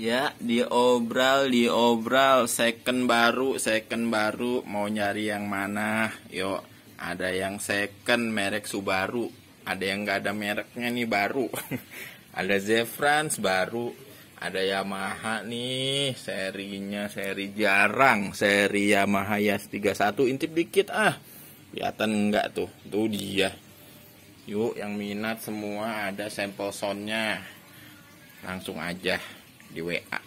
Ya, diobral, diobral, second baru, second baru, mau nyari yang mana? Yuk, ada yang second merek Subaru, ada yang nggak ada mereknya nih baru, ada Zefrans baru, ada Yamaha nih, serinya seri jarang, seri Yamaha Yas 31, intip dikit ah, kelihatan enggak tuh, tuh dia. Yuk, yang minat semua ada sampel soundnya, langsung aja 刘伟啊。